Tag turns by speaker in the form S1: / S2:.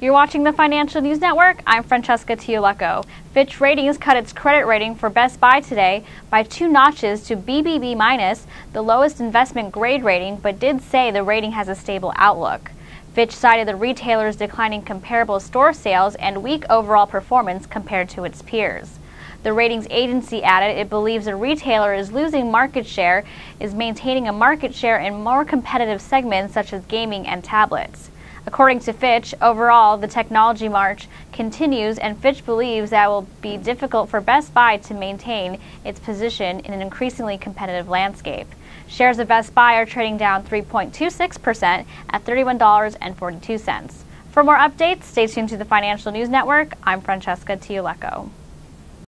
S1: You're watching the Financial News Network. I'm Francesca Tiolecco. Fitch Ratings cut its credit rating for Best Buy today by two notches to BBB minus, the lowest investment grade rating, but did say the rating has a stable outlook. Fitch cited the retailer's declining comparable store sales and weak overall performance compared to its peers. The ratings agency added it believes the retailer is losing market share, is maintaining a market share in more competitive segments such as gaming and tablets. According to Fitch, overall, the technology march continues, and Fitch believes that it will be difficult for Best Buy to maintain its position in an increasingly competitive landscape. Shares of Best Buy are trading down 3.26% at $31.42. For more updates, stay tuned to the Financial News Network. I'm Francesca Tiolecco.